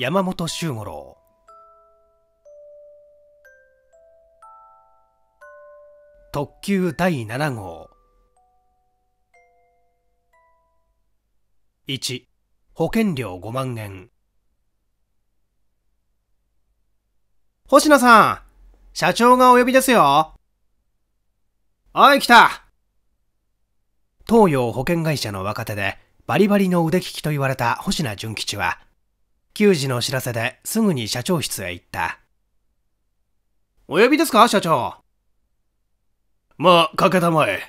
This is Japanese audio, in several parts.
山本周五郎。特急第7号。1保険料5万円。星野さん社長がお呼びですよ。おい来た。東洋保険会社の若手でバリバリの腕利きと言われた星名純吉は給仕の知らせですぐに社長室へ行ったお呼びですか社長？まあ、かけたまえ。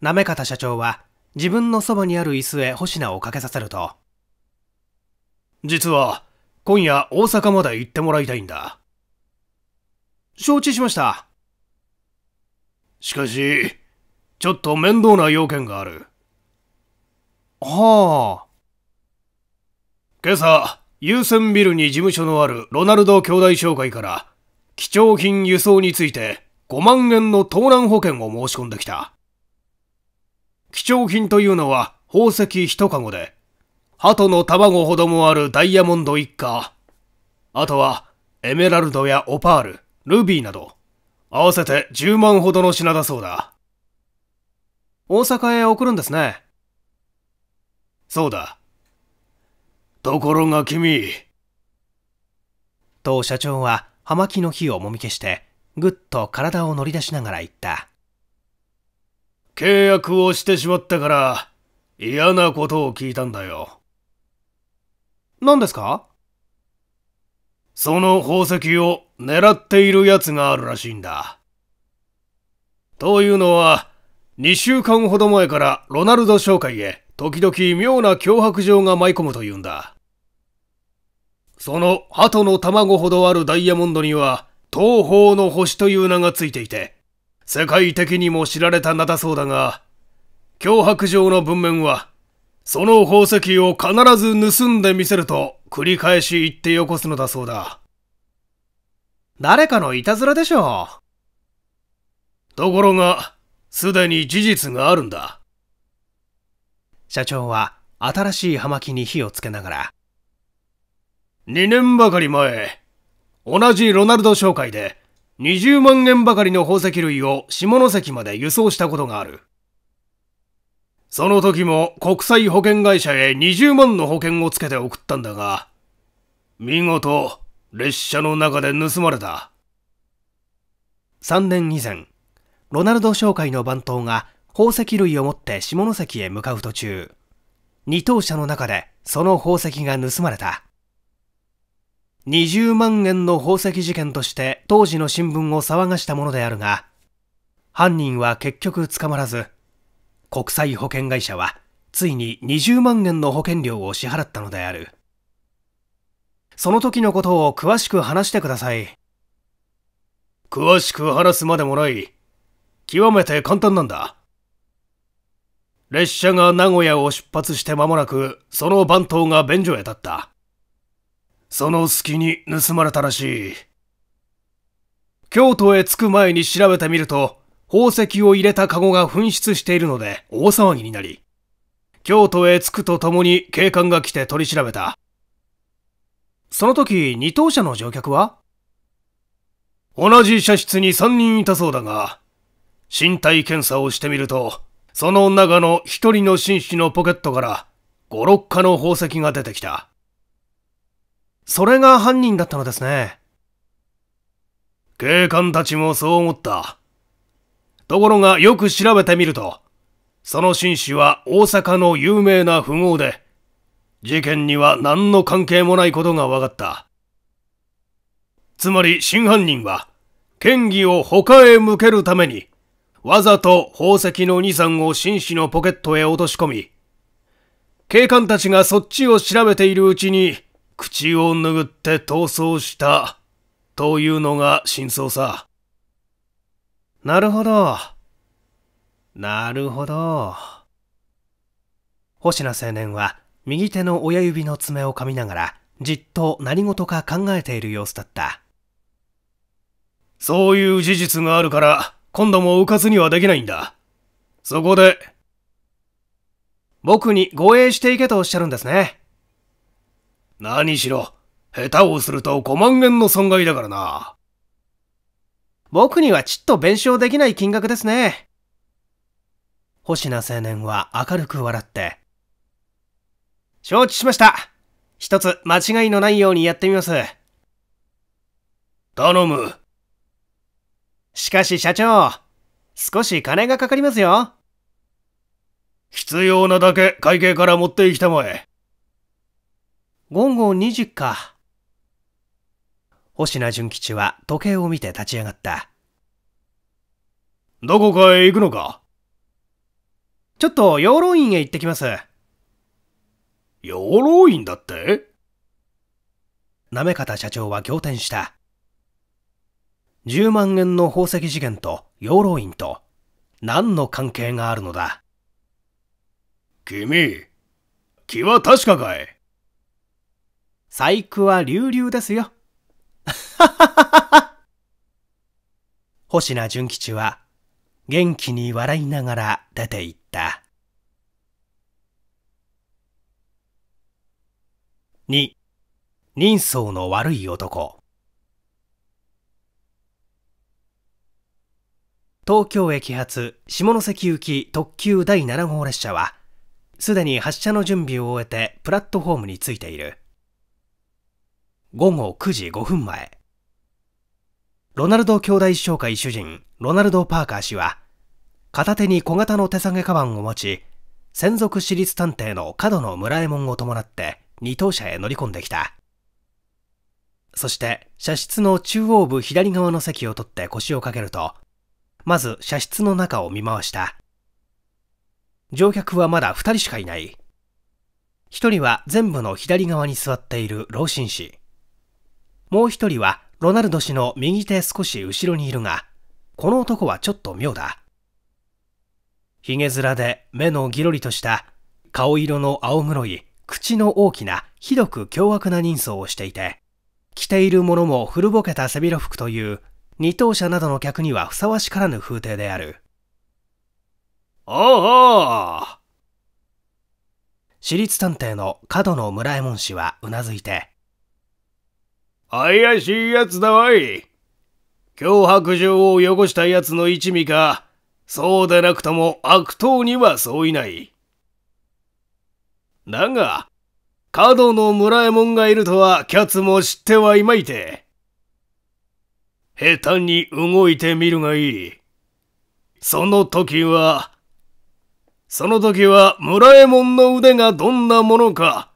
なめ方社長は自分のそばにある椅子へ星名をかけさせると実は、今夜大阪まで行ってもらいたいんだ。承知しましたしかし、ちょっと面倒な要件がある。はあ今朝、優先ビルに事務所のあるロナルド兄弟商会から、貴重品輸送について5万円の盗難保険を申し込んできた。貴重品というのは宝石一籠で、鳩の卵ほどもあるダイヤモンド一家、あとはエメラルドやオパール、ルビーなど、合わせて10万ほどの品だそうだ。大阪へ送るんですねそうだ。ところが君、と社長は葉巻の火をもみ消してぐっと体を乗り出しながら言った契約をしてしまったから嫌なことを聞いたんだよ。何ですか？その宝石を狙っている奴があるらしいんだ。というのは、2週間ほど前からロナルド商会へ時々妙な脅迫状が舞い込むというんだ。その鳩の卵ほどあるダイヤモンドには、東方の星という名がついていて、世界的にも知られた名だそうだが、脅迫状の文面は、その宝石を必ず盗んでみせると繰り返し言ってよこすのだそうだ。誰かのいたずらでしょうところが、すでに事実があるんだ。社長は新しい葉巻に火をつけながら2年ばかり前、同じロナルド商会で20万円ばかりの宝石類を下関まで輸送したことがある。その時も国際保険会社へ20万の保険をつけて送ったんだが、見事列車の中で盗まれた。3年以前ロナルド商会の番頭が宝石類を持って下関へ向かう途中二等車の中でその宝石が盗まれた20万円の宝石事件として当時の新聞を騒がしたものであるが犯人は結局捕まらず国際保険会社はついに20万円の保険料を支払ったのであるその時のことを詳しく話してください詳しく話すまでもない。極めて簡単なんだ。列車が名古屋を出発して間もなく、その番頭が便所へ立った。その隙に盗まれたらしい。京都へ着く前に調べてみると、宝石を入れたカゴが紛失しているので大騒ぎになり、京都へ着くとともに警官が来て取り調べた。その時二等車の乗客は同じ車室に3人いたそうだが、身体検査をしてみると、その中の一人の紳士のポケットから5、6顆の宝石が出てきた。それが犯人だったのですね警官たちもそう思った。ところがよく調べてみると、その紳士は大阪の有名な富豪で、事件には何の関係もないことが分かった。つまり真犯人は、嫌疑を他へ向けるために、わざと宝石の2、3を紳士のポケットへ落とし込み、警官たちがそっちを調べているうちに、口を拭って逃走した、というのが真相さ。なるほど。なるほど。星名青年は右手の親指の爪を噛みながらじっと何事か考えている様子だった。そういう事実があるから、今度も迂闊にはできないんだ。そこで、僕に護衛していけとおっしゃるんですね何しろ、下手をすると5万円の損害だからな。僕にはちっと弁償できない金額ですね。星名青年は明るく笑って。承知しました。一つ間違いのないようにやってみます。頼む。しかし社長、少し金がかかりますよ。必要なだけ会計から持っていきたまえ。午後2時か。星名純吉は時計を見て立ち上がった。どこかへ行くのか？ちょっと養老院へ行ってきます。養老院だって？な方社長は仰天した。10万円の宝石事件と養老院と何の関係があるのだ？君、気は確かかい？細工は流々ですよ。星名純吉は元気に笑いながら出て行った。2人相の悪い男東京駅発下関行き特急第7号列車はすでに発車の準備を終えてプラットフォームに着いている午後9時5分前ロナルド兄弟商会主人ロナルド・パーカー氏は片手に小型の手提げカバンを持ち専属私立探偵の角野村右衛門を伴って二等車へ乗り込んできた。そして車室の中央部左側の席を取って腰をかけると、まず車室の中を見回した。乗客はまだ二人しかいない。一人は全部の左側に座っている老紳士。もう一人はロナルド氏の右手少し後ろにいるが、この男はちょっと妙だ。髭面で目のギロリとした顔色の青黒い口の大きな、ひどく凶悪な人相をしていて、着ているものも古ぼけた背広服という二等車などの客にはふさわしからぬ風景である。ああ私立探偵の角野村右衛門氏はうなずいて。怪しい奴だわい。脅迫状を汚した奴の一味か、そうでなくとも悪党にはそういない。だが、角の村右衛門がいるとはキャツも知ってはいまいて。下手に動いてみるがいい。その時は、その時は村右衛門の腕がどんなものか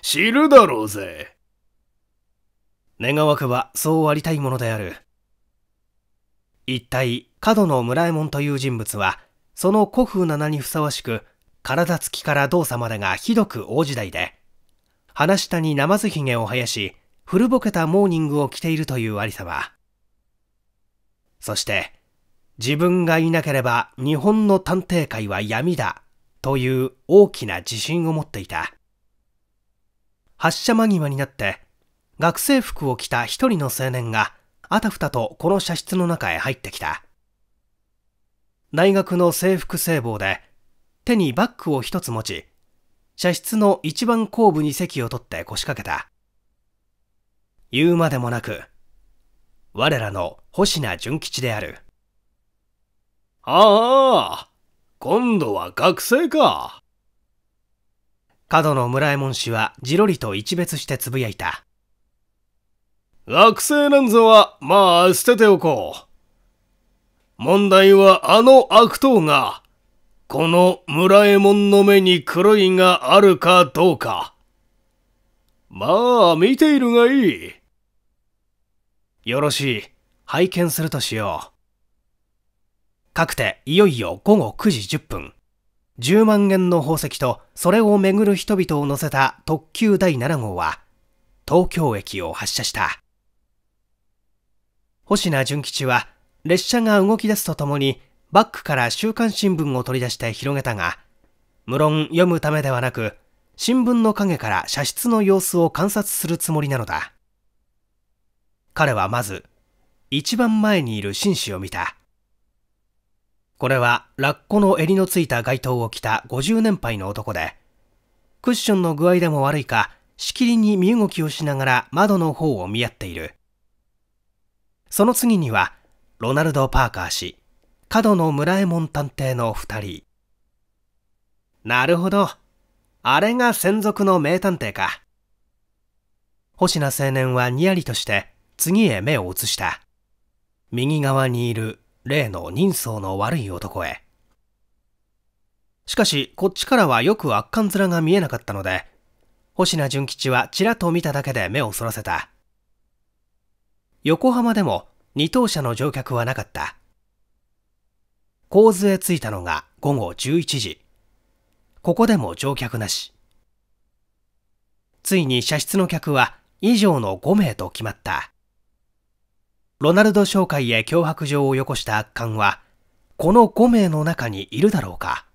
知るだろうぜ。願わくばそうありたいものである。一体、角の村右衛門という人物は、その古風な名にふさわしく、体つきから動作までがひどく大時代で、鼻下にナマズひげを生やし、古ぼけたモーニングを着ているというありさま。そして、自分がいなければ日本の探偵界は闇だ、という大きな自信を持っていた。発射間際になって、学生服を着た一人の青年が、あたふたとこの車室の中へ入ってきた。大学の制服制帽で、手にバッグを一つ持ち、車室の一番後部に席を取って腰掛けた。言うまでもなく、我らの星名純吉である。ああ、今度は学生か。角野村右衛門氏はじろりと一別してつぶやいた。学生なんぞは、まあ捨てておこう。問題はあの悪党が、この村右衛門の目に黒いがあるかどうか。まあ、見ているがいい。よろしい。拝見するとしよう。かくて、いよいよ午後9時10分。10万円の宝石と、それをめぐる人々を乗せた特急第7号は、東京駅を発車した。星名純吉は、列車が動き出すとともに、バッグから週刊新聞を取り出して広げたが、無論読むためではなく、新聞の影から車室の様子を観察するつもりなのだ。彼はまず、一番前にいる紳士を見た。これはラッコの襟のついた街灯を着た50年配の男で、クッションの具合でも悪いか、しきりに身動きをしながら窓の方を見合っている。その次には、ロナルド・パーカー氏、角野村右衛門探偵の二人。なるほど。あれが専属の名探偵か。星名青年はにやりとして次へ目を移した。右側にいる例の人相の悪い男へ。しかし、こっちからはよく悪感面が見えなかったので、星名純吉はちらっと見ただけで目をそらせた。横浜でも二等車の乗客はなかった。構図へ着いたのが午後11時。ここでも乗客なし。ついに車室の客は以上の5名と決まった。ロナルド商会へ脅迫状をよこした悪漢は、この5名の中にいるだろうか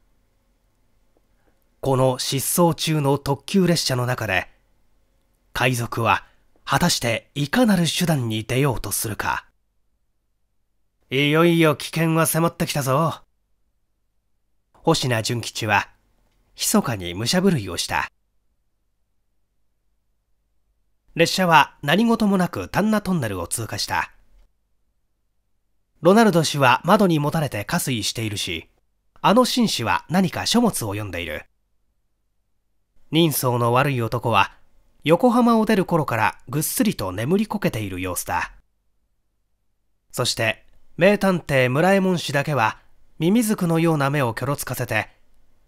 この失踪中の特急列車の中で、海賊は果たしていかなる手段に出ようとするか。いよいよ危険は迫ってきたぞ。星名純吉は、密かに武者震いをした。列車は何事もなく丹那トンネルを通過した。ロナルド氏は窓にもたれて加水しているし、あの紳士は何か書物を読んでいる。人相の悪い男は、横浜を出る頃からぐっすりと眠りこけている様子だ。そして、名探偵村右衛門氏だけは、ミミズクのような目をきょろつかせて、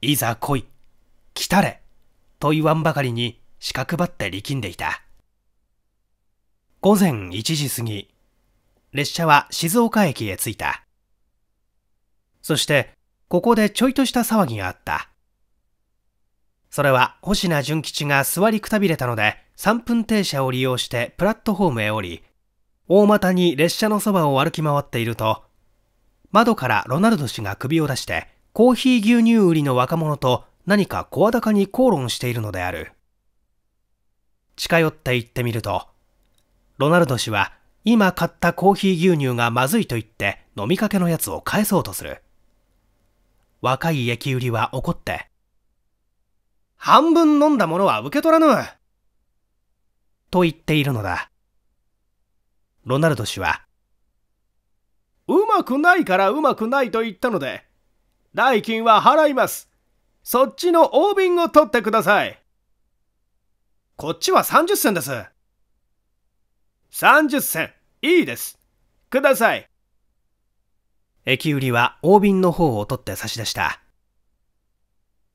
いざ来い、来たれ、と言わんばかりに四角ばって力んでいた。午前1時過ぎ、列車は静岡駅へ着いた。そして、ここでちょいとした騒ぎがあった。それは星名純吉が座りくたびれたので3分停車を利用してプラットフォームへ降り、大股に列車のそばを歩き回っていると、窓からロナルド氏が首を出してコーヒー牛乳売りの若者と何か声高に口論しているのである。近寄って行ってみると、ロナルド氏は今買ったコーヒー牛乳がまずいと言って飲みかけのやつを返そうとする。若い駅売りは怒って、半分飲んだものは受け取らぬ。と言っているのだ。ロナルド氏は、うまくないからうまくないと言ったので、代金は払います。そっちの大瓶を取ってください。こっちは30銭です。30銭、いいです。ください。駅売りは大瓶の方を取って差し出した。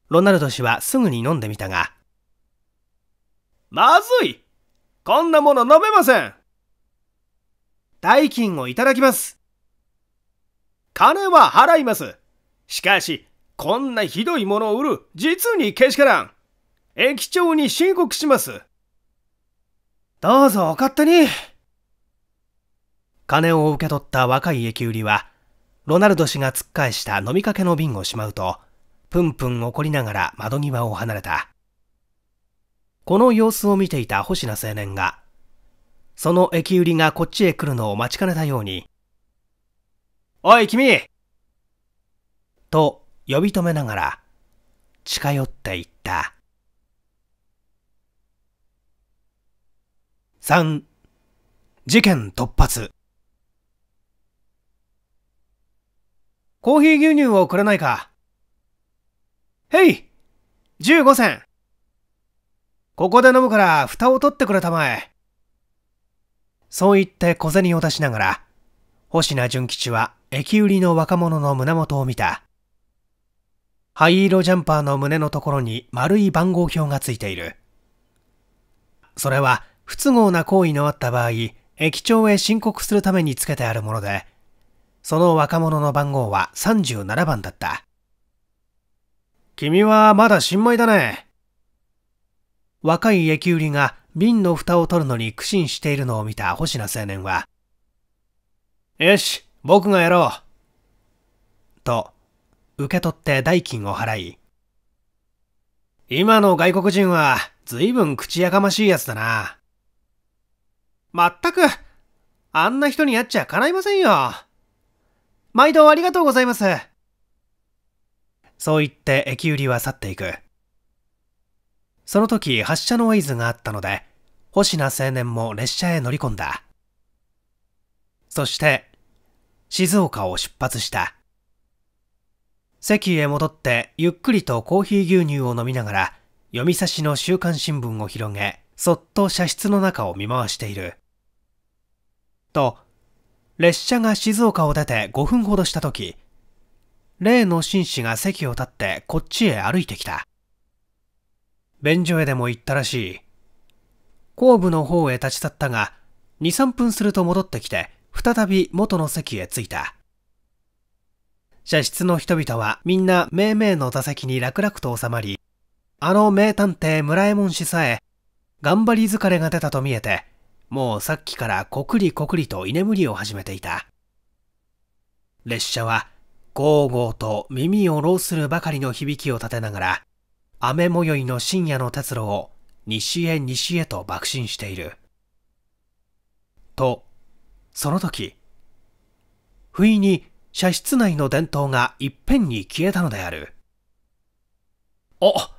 ロナルド氏はすぐに飲んでみたが、まずいこんなもの飲めません代金をいただきます金は払いますしかし、こんなひどいものを売る、実にけしからん駅長に申告します。どうぞお勝手に金を受け取った若い駅売りは、ロナルド氏が突っ返した飲みかけの瓶をしまうと、ぷんぷん怒りながら窓際を離れた。この様子を見ていた星名青年が、その駅売りがこっちへ来るのを待ちかねたように、おい君と呼び止めながら近寄っていった。3事件突発コーヒー牛乳をくれないかへい !15 銭ここで飲むから蓋を取ってくれたまえ。そう言って小銭を出しながら、星名純吉は駅売りの若者の胸元を見た。灰色ジャンパーの胸のところに丸い番号表がついている。それは不都合な行為のあった場合、駅長へ申告するためにつけてあるもので、その若者の番号は37番だった。君はまだ新米だね。若い駅売りが瓶の蓋を取るのに苦心しているのを見た星名青年は、よし、僕がやろう。と、受け取って代金を払い、今の外国人は随分口やかましいやつだな。まったく、あんな人に会っちゃ叶いませんよ。毎度ありがとうございます。そう言って駅売りは去っていく。その時発車の合図があったので、星名青年も列車へ乗り込んだ。そして、静岡を出発した。席へ戻ってゆっくりとコーヒー牛乳を飲みながら、読み差しの週刊新聞を広げ、そっと車室の中を見回している。と、列車が静岡を出て5分ほどした時、例の紳士が席を立ってこっちへ歩いてきた。便所へでも行ったらしい。後部の方へ立ち去ったが、2、3分すると戻ってきて、再び元の席へ着いた。車室の人々はみんな命名の座席に楽々と収まり、あの名探偵村右衛門氏さえ、頑張り疲れが出たと見えて、もうさっきからこくりこくりと居眠りを始めていた。列車は、ゴーゴーと耳を浪するばかりの響きを立てながら、雨もよいの深夜の鉄路を西へ西へと爆心している。と、その時、不意に車室内の電灯がいっぺんに消えたのである。あ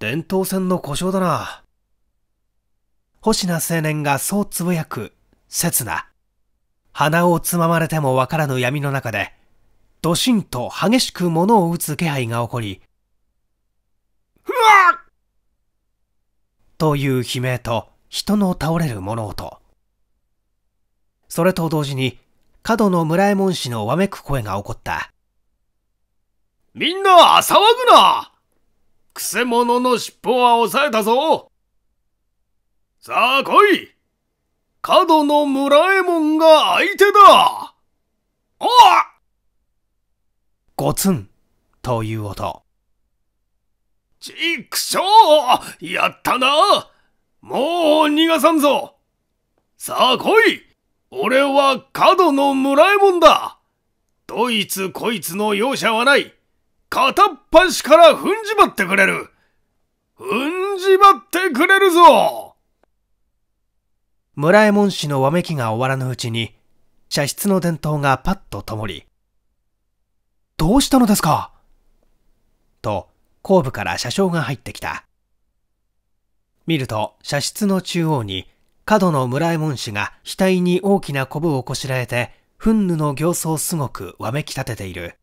電灯線の故障だな。星名青年がそうつぶやく、刹那。鼻をつままれてもわからぬ闇の中で、ドシンと激しく物を打つ気配が起こり、ふわっという悲鳴と人の倒れる物音。それと同時に、角の村右衛門氏のわめく声が起こった。みんな騒ぐなくせ者の尻尾は押さえたぞさあ来い。角の村右衛門が相手だ。おゴツンという音。ちくしょうやったな。もう逃がさんぞ。さあ来い。俺は角の村右衛門だ。どいつこいつの容赦はない。片っ端から踏んじまってくれる。踏んじまってくれるぞ村右衛門氏のわめきが終わらぬうちに、茶室の電灯がパッと灯り、どうしたのですか？と、後部から車掌が入ってきた。見ると、車室の中央に、角の村右衛門氏が額に大きなコブをこしらえて、憤怒の形相すごくわめき立てている。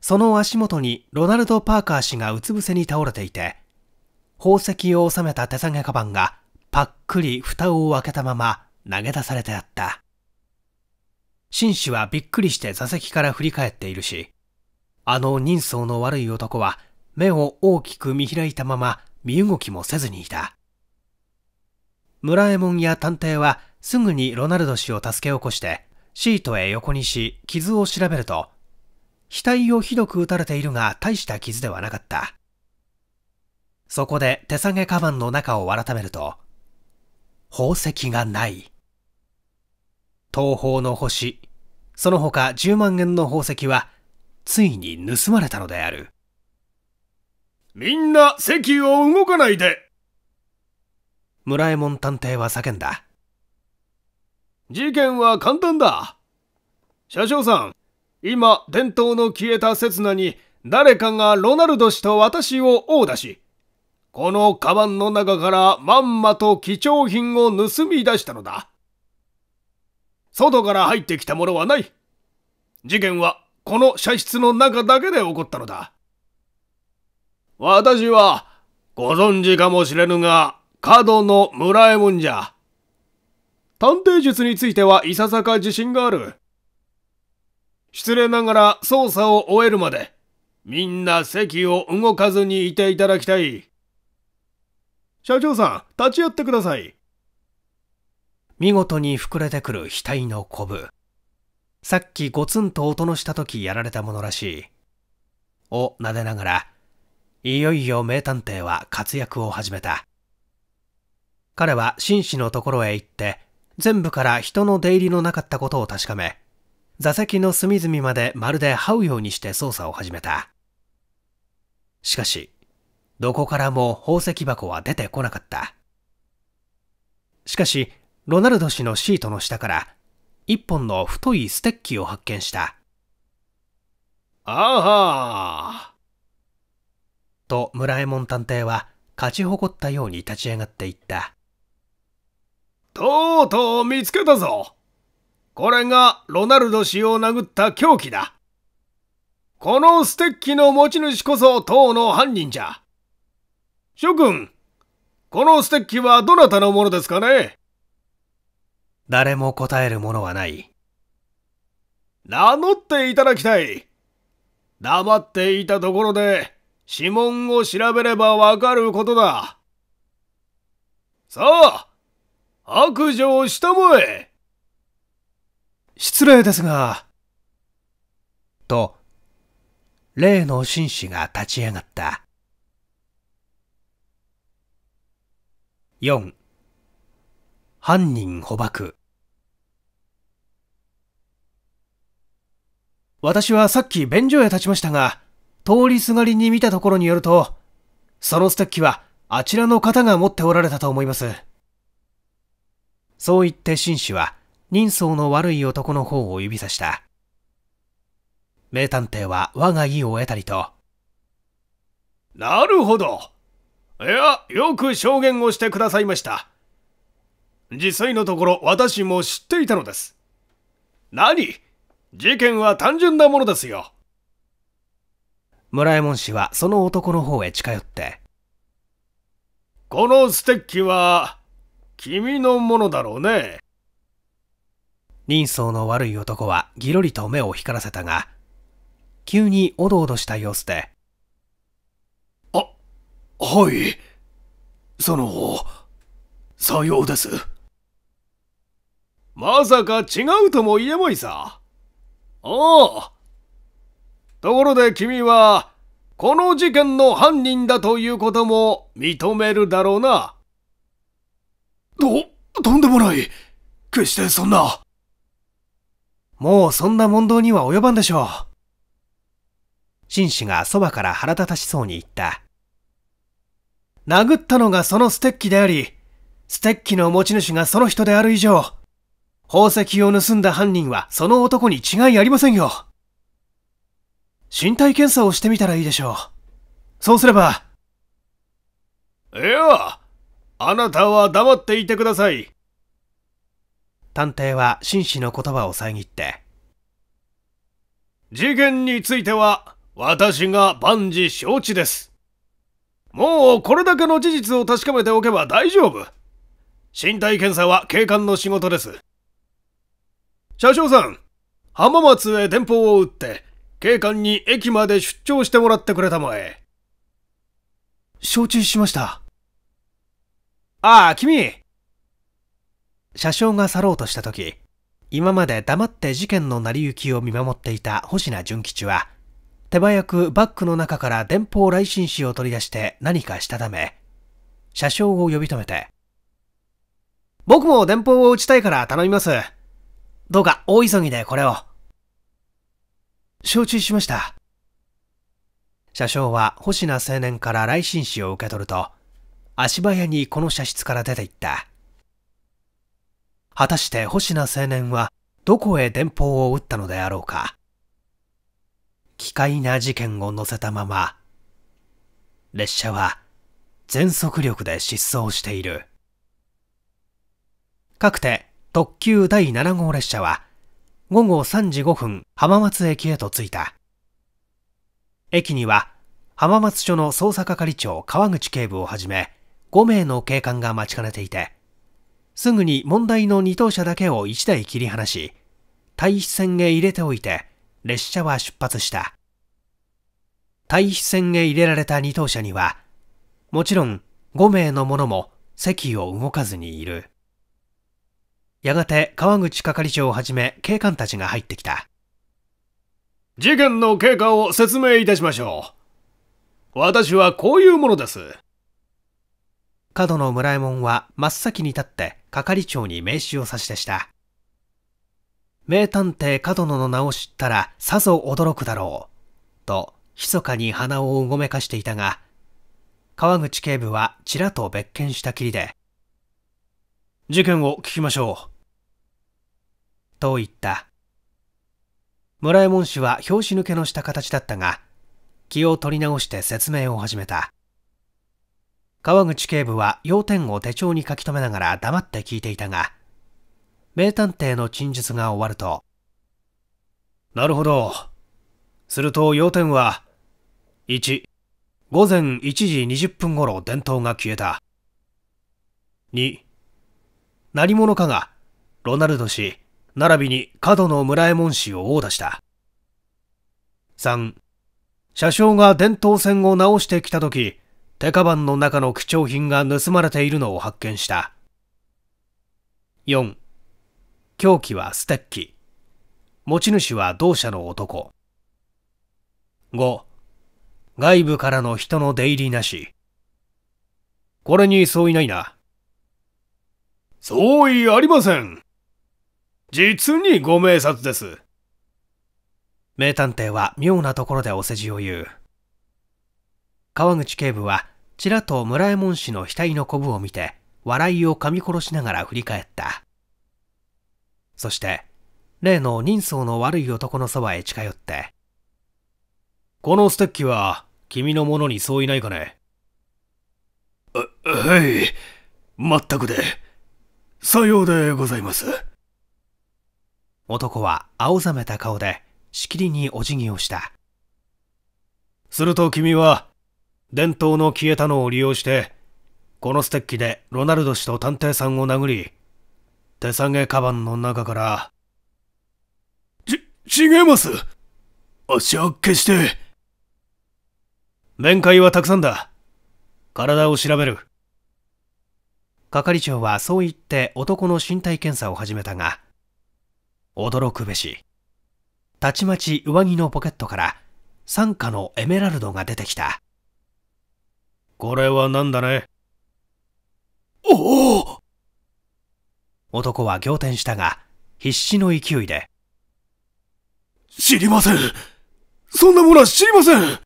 その足元にロナルド・パーカー氏がうつ伏せに倒れていて、宝石を収めた手提げカバンがパックリ蓋を開けたまま投げ出されてあった。紳士はびっくりして座席から振り返っているし、あの人相の悪い男は目を大きく見開いたまま身動きもせずにいた。村右衛門や探偵はすぐにロナルド氏を助け起こしてシートへ横にし傷を調べると額をひどく打たれているが大した傷ではなかった。そこで手提げカバンの中を改めると、宝石がない。東方の星、その他10万円の宝石は、ついに盗まれたのである。みんな席を動かないで村右衛門探偵は叫んだ。事件は簡単だ。車掌さん、今、伝統の消えた刹那に、誰かがロナルド氏と私を殴打し、このカバンの中からまんまと貴重品を盗み出したのだ。外から入ってきたものはない。事件はこの車室の中だけで起こったのだ。私は、ご存知かもしれぬが、角の村右衛門じゃ。探偵術についてはいささか自信がある。失礼ながら捜査を終えるまで、みんな席を動かずにいていただきたい。社長さん、立ち会ってください。見事に膨れてくる額のコブ。さっきゴツンと音のした時やられたものらしい。を撫でながら、いよいよ名探偵は活躍を始めた。彼は紳士のところへ行って、全部から人の出入りのなかったことを確かめ、座席の隅々までまるで這うようにして操作を始めた。しかし、どこからも宝石箱は出てこなかった。しかし、ロナルド氏のシートの下から一本の太いステッキを発見した。あはと村右衛門探偵は勝ち誇ったように立ち上がっていった。とうとう見つけたぞ。これがロナルド氏を殴った凶器だ。このステッキの持ち主こそ当の犯人じゃ。諸君、このステッキはどなたのものですかね？誰も答えるものはない。名乗っていただきたい。黙っていたところで指紋を調べればわかることだ。さあ、白状したまえ。失礼ですが、と、例の紳士が立ち上がった。4犯人捕獲私はさっき便所へ立ちましたが、通りすがりに見たところによると、そのステッキはあちらの方が持っておられたと思います。そう言って紳士は人相の悪い男の方を指さした。名探偵は我が意を得たりと。なるほど。いや、よく証言をしてくださいました。実際のところ私も知っていたのです。何？事件は単純なものですよ。村右衛門氏はその男の方へ近寄って。このステッキは、君のものだろうね。人相の悪い男はぎろりと目を光らせたが、急におどおどした様子で。あ、はい。その、さようです。まさか違うとも言えまいさ。ああ。ところで君は、この事件の犯人だということも認めるだろうな。と、とんでもない。決してそんな。もうそんな問答には及ばんでしょう。紳士がそばから腹立たしそうに言った。殴ったのがそのステッキであり、ステッキの持ち主がその人である以上、宝石を盗んだ犯人はその男に違いありませんよ。身体検査をしてみたらいいでしょう。そうすれば。いや、あなたは黙っていてください。探偵は紳士の言葉を遮って。事件については私が万事承知です。もうこれだけの事実を確かめておけば大丈夫。身体検査は警官の仕事です。車掌さん、浜松へ電報を打って、警官に駅まで出張してもらってくれたまえ。承知しました。ああ、君車掌が去ろうとした時、今まで黙って事件の成り行きを見守っていた星名純吉は、手早くバッグの中から電報来信紙を取り出して何かしたため、車掌を呼び止めて、僕も電報を打ちたいから頼みます。どうか大急ぎでこれを。承知しました。車掌は星名青年から来信紙を受け取ると、足早にこの車室から出て行った。果たして星名青年はどこへ電報を打ったのであろうか。奇怪な事件を乗せたまま、列車は全速力で疾走している。かくて特急第7号列車は午後3時5分浜松駅へと着いた。駅には浜松署の捜査係長川口警部をはじめ5名の警官が待ちかねていて、すぐに問題の2等車だけを1台切り離し、対比線へ入れておいて、列車は出発した。対比線へ入れられた2等車には、もちろん5名の者も席を動かずにいる。やがて川口係長をはじめ警官たちが入ってきた。事件の経過を説明いたしましょう。私はこういうものです。角野村右衛門は真っ先に立って係長に名刺を差し出した。名探偵角野の名を知ったらさぞ驚くだろう。と、密かに鼻をうごめかしていたが、川口警部はちらと別件したきりで、事件を聞きましょう。と言った。村右衛門氏は拍子抜けのした形だったが、気を取り直して説明を始めた。川口警部は要点を手帳に書き留めながら黙って聞いていたが、名探偵の陳述が終わると、なるほど。すると要点は、1、午前1時20分頃電灯が消えた。2、何者かが、ロナルド氏、並びに角の村右衛門氏を殴打した。3、車掌が電灯線を直してきたとき、手カバンの中の貴重品が盗まれているのを発見した。4、凶器はステッキ。持ち主は同社の男。5、外部からの人の出入りなし。これに相違ないな。相違ありません。実にご明察です。名探偵は妙なところでお世辞を言う。川口警部は、ちらと村右衛門氏の額のコブを見て、笑いを噛み殺しながら振り返った。そして、例の人相の悪い男のそばへ近寄って、このステッキは、君のものに相違ないかねは、はい、全くで、さようでございます。男は青ざめた顔で、しきりにお辞儀をした。すると君は、伝統の消えたのを利用して、このステッキでロナルド氏と探偵さんを殴り、手提げカバンの中から、ち、違います足は決して。面会はたくさんだ。体を調べる。係長はそう言って男の身体検査を始めたが、驚くべし。たちまち上着のポケットから傘下のエメラルドが出てきた。これは何だね？おお男は仰天したが、必死の勢いで。知りませんそんなものは知りません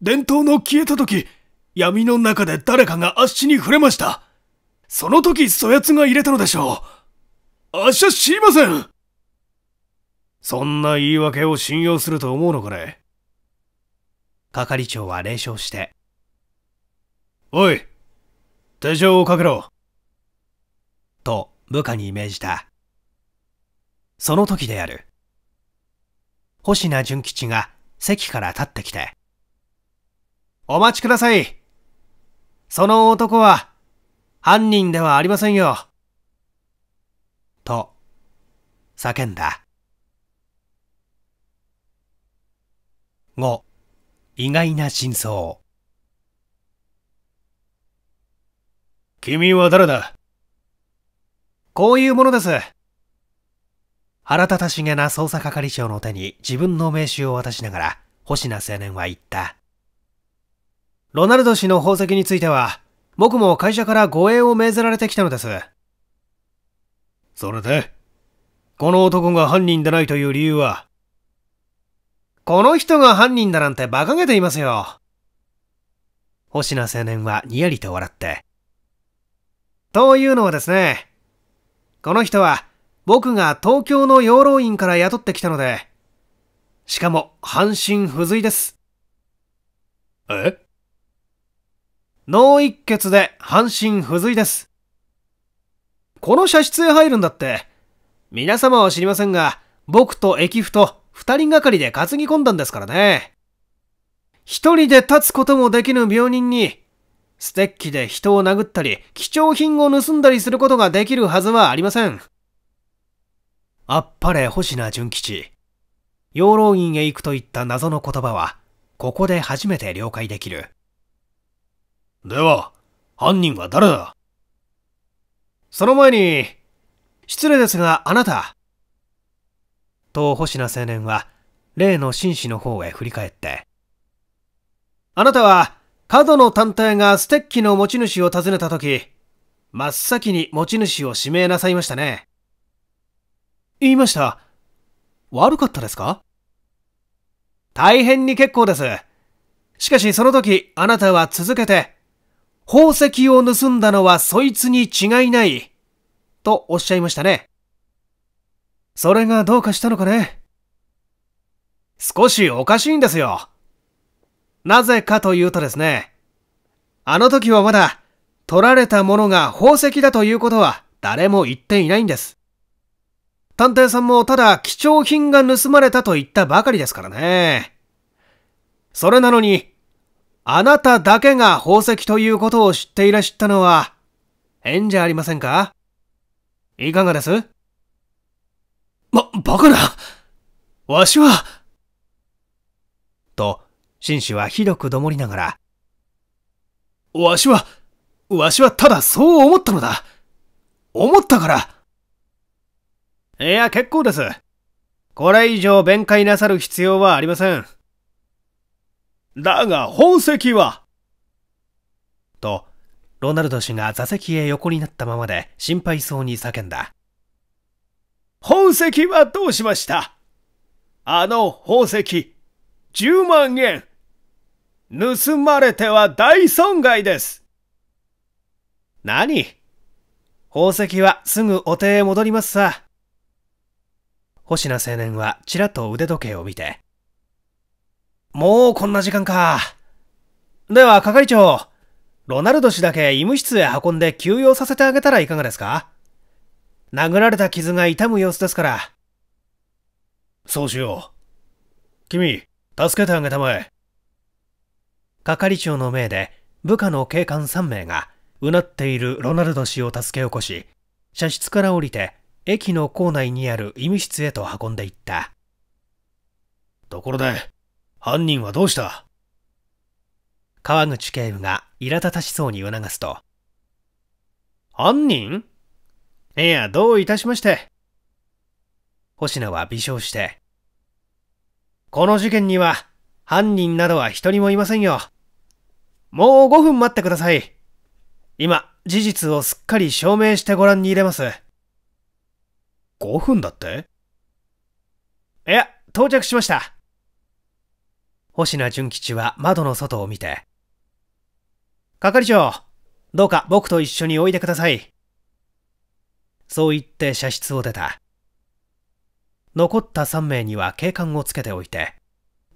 伝統の消えた時、闇の中で誰かが足に触れました。その時、そやつが入れたのでしょう。あっしは知りませんそんな言い訳を信用すると思うのかね係長は冷笑して。おい手錠をかけろと部下に命じた。その時である。星名純吉が席から立ってきて。お待ちください。その男は犯人ではありませんよ。と叫んだ。5意外な真相君は誰だ？こういうものです。腹立たしげな捜査係長の手に自分の名刺を渡しながら、星名青年は言った。ロナルド氏の宝石については、僕も会社から護衛を命ぜられてきたのです。それでこの男が犯人でないという理由は？この人が犯人だなんて馬鹿げていますよ。星名青年はにやりと笑って。というのはですね、この人は僕が東京の養老院から雇ってきたので、しかも半身不随です。え？脳一血で半身不随です。この社室へ入るんだって、皆様は知りませんが、僕と駅府と二人がかりで担ぎ込んだんですからね。一人で立つこともできぬ病人に、ステッキで人を殴ったり、貴重品を盗んだりすることができるはずはありません。あっぱれ星名純吉。養老院へ行くといった謎の言葉は、ここで初めて了解できる。では、犯人は誰だ？その前に、失礼ですが、あなた、と星名青年は、例の紳士の方へ振り返って。あなたは、角の探偵がステッキの持ち主を訪ねたとき、真っ先に持ち主を指名なさいましたね。言いました。悪かったですか？大変に結構です。しかしその時、あなたは続けて、宝石を盗んだのはそいつに違いない、とおっしゃいましたね。それがどうかしたのかね？少しおかしいんですよ。なぜかというとですね、あの時はまだ取られたものが宝石だということは誰も言っていないんです。探偵さんもただ貴重品が盗まれたと言ったばかりですからね。それなのに、あなただけが宝石ということを知っていらっしゃったのは、変じゃありませんか？いかがです？ま、バカなわしは、紳士はひどくどもりながら、わしは、わしはただそう思ったのだ。思ったから。いや、結構です。これ以上弁解なさる必要はありません。だが、宝石はと、ロナルド氏が座席へ横になったままで心配そうに叫んだ。宝石はどうしました？あの宝石、10万円。盗まれては大損害です。何？宝石はすぐお手へ戻りますさ。星名青年はちらっと腕時計を見て。もうこんな時間か。では、係長、ロナルド氏だけ医務室へ運んで休養させてあげたらいかがですか？殴られた傷が痛む様子ですから。そうしよう。君、助けてあげたまえ。係長の命で部下の警官3名がうなっているロナルド氏を助け起こし、車室から降りて駅の構内にある医務室へと運んでいった。ところで、犯人はどうした？川口警部が苛立たしそうに促すと。犯人？いや、どういたしまして。星名は微笑して。この事件には犯人などは一人もいませんよ。もう5分待ってください。今、事実をすっかり証明してご覧に入れます。5分だって？いや、到着しました。星名純吉は窓の外を見て、係長、どうか僕と一緒においでください。そう言って車室を出た。残った3名には警官をつけておいて、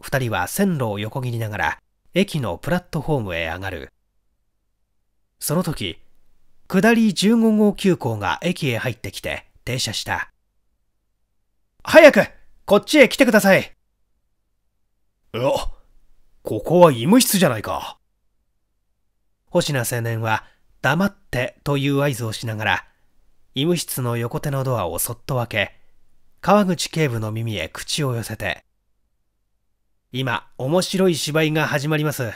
2人は線路を横切りながら駅のプラットフォームへ上がる。その時、下り15号急行が駅へ入ってきて停車した。早くこっちへ来てください。いや、ここは医務室じゃないか。星名青年は黙ってという合図をしながら、医務室の横手のドアをそっと開け、川口警部の耳へ口を寄せて、今、面白い芝居が始まります。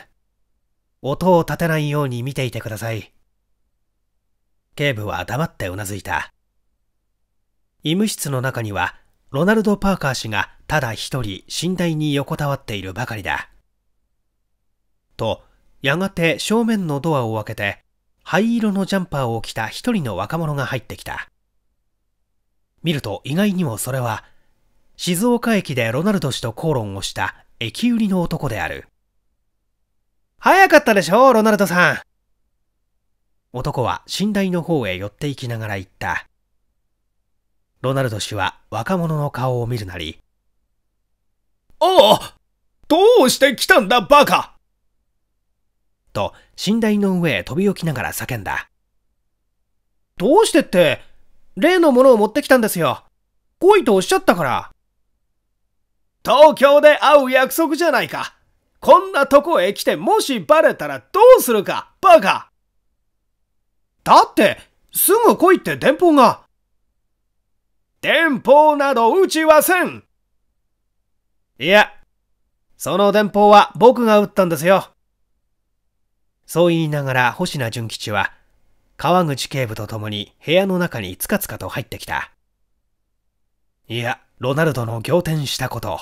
音を立てないように見ていてください。警部は黙ってうなずいた。医務室の中にはロナルド・パーカー氏がただ一人寝台に横たわっているばかりだ。と、やがて正面のドアを開けて、灰色のジャンパーを着た一人の若者が入ってきた。見ると意外にもそれは、静岡駅でロナルド氏と口論をした駅売りの男である。早かったでしょ、ロナルドさん。男は寝台の方へ寄って行きながら言った。ロナルド氏は若者の顔を見るなり、おおどうして来たんだ、バカと、寝台の上へ飛び起きながら叫んだ。どうしてって、例のものを持ってきたんですよ。来いとおっしゃったから。東京で会う約束じゃないか。こんなとこへ来てもしバレたらどうするか、バカだって、すぐ来いって電報が。電報など打ちはせんいや、その電報は僕が打ったんですよ。そう言いながら星名純吉は、川口警部と共に部屋の中につかつかと入ってきた。いや、ロナルドの仰天したこと。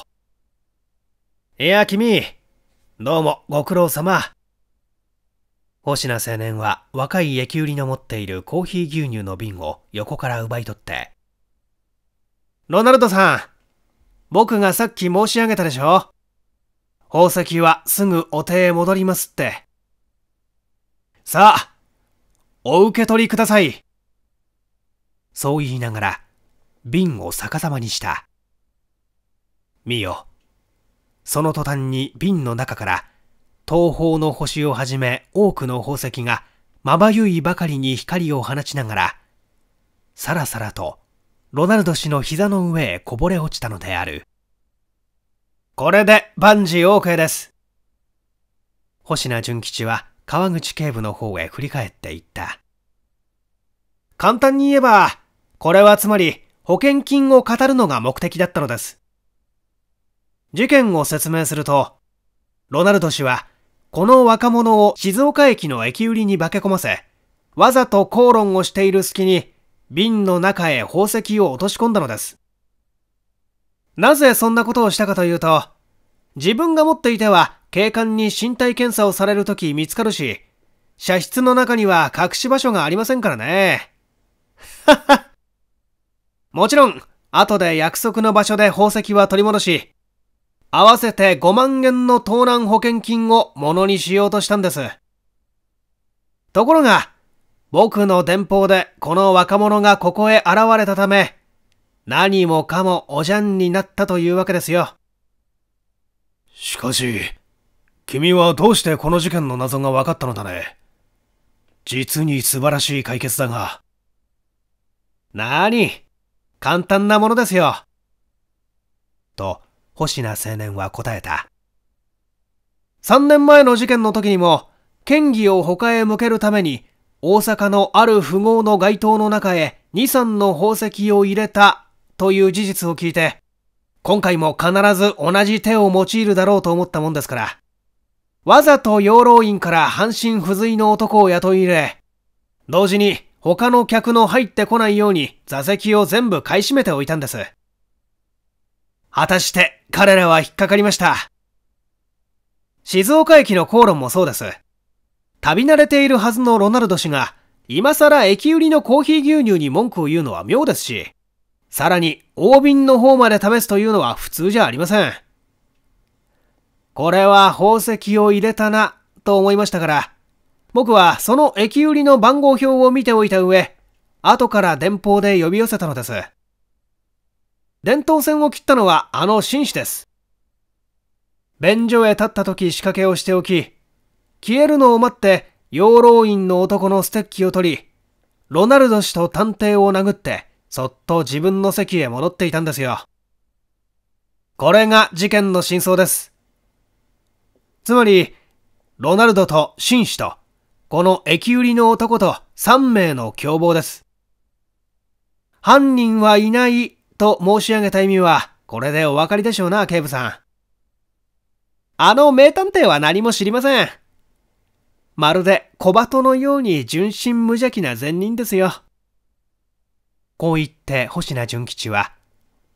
いや、君、どうもご苦労様。星名青年は若い駅売りの持っているコーヒー牛乳の瓶を横から奪い取って、ロナルドさん、僕がさっき申し上げたでしょ宝石はすぐお手へ戻りますって。さあ、お受け取りください。そう言いながら、瓶を逆さまにした。見よ。その途端に瓶の中から、東方の星をはじめ多くの宝石がまばゆいばかりに光を放ちながら、さらさらとロナルド氏の膝の上へこぼれ落ちたのである。これで万事 OK です。星名純吉は川口警部の方へ振り返っていった。簡単に言えば、これはつまり保険金を語るのが目的だったのです。事件を説明すると、ロナルド氏は、この若者を静岡駅の駅売りに化け込ませ、わざと口論をしている隙に、瓶の中へ宝石を落とし込んだのです。なぜそんなことをしたかというと、自分が持っていては警官に身体検査をされるとき見つかるし、車室の中には隠し場所がありませんからね。はは。もちろん、後で約束の場所で宝石は取り戻し、合わせて5万円の盗難保険金をものにしようとしたんです。ところが、僕の電報でこの若者がここへ現れたため、何もかもおじゃんになったというわけですよ。しかし、君はどうしてこの事件の謎が分かったのだね。実に素晴らしい解決だが。なに、簡単なものですよ。と、星名青年は答えた。3年前の事件の時にも、嫌疑を他へ向けるために、大阪のある富豪の街灯の中へ2、3の宝石を入れたという事実を聞いて、今回も必ず同じ手を用いるだろうと思ったもんですから、わざと養老院から半身不随の男を雇い入れ、同時に他の客の入ってこないように座席を全部買い占めておいたんです。果たして彼らは引っかかりました。静岡駅の口論もそうです。旅慣れているはずのロナルド氏が、今更駅売りのコーヒー牛乳に文句を言うのは妙ですし、さらに大瓶の方まで試すというのは普通じゃありません。これは宝石を入れたな、と思いましたから、僕はその駅売りの番号表を見ておいた上、後から電報で呼び寄せたのです。伝統線を切ったのはあの紳士です。便所へ立った時仕掛けをしておき、消えるのを待って養老院の男のステッキを取り、ロナルド氏と探偵を殴って、そっと自分の席へ戻っていたんですよ。これが事件の真相です。つまり、ロナルドと紳士と、この駅売りの男と3名の共謀です。犯人はいないと申し上げた意味は、これでお分かりでしょうな、警部さん。あの名探偵は何も知りません。まるで小鳩のように純真無邪気な善人ですよ。こう言って星名純吉は、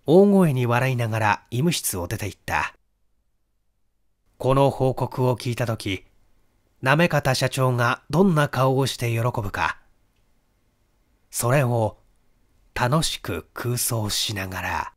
大声に笑いながら医務室を出て行った。この報告を聞いたとき、なめ方社長がどんな顔をして喜ぶか、それを楽しく空想しながら。